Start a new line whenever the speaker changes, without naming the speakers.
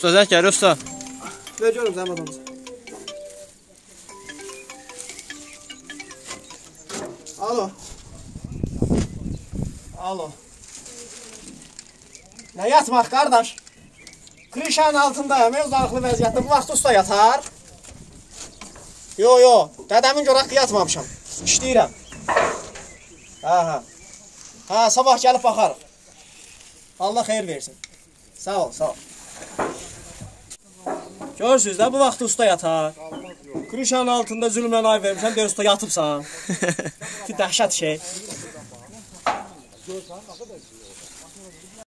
Usta zəng gəlir usta.
Ver görüm zəhmət olmasa. Alo. Alo. Nə yatmaq qardaş? Krişanın altındayım, öz darıqlı vəziyyətdə. Bu vaxt usta yatar. Yo, yo, dədəmin görə haqqı yatmamışam. İşləyirəm. Hə, hə. Hə, sabah gəlib baxarıq. Allah xeyir versin. Sağ ol, sağ ol. Görürsünüz də, bu vaxt usta yatar. Krişanın altında zülmən ay vermişəm, deyir usta yatıbsan. Ki dəhşət şey.